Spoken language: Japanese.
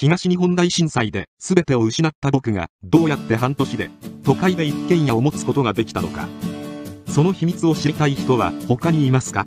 東日本大震災で全てを失った僕がどうやって半年で都会で一軒家を持つことができたのか。その秘密を知りたい人は他にいますか？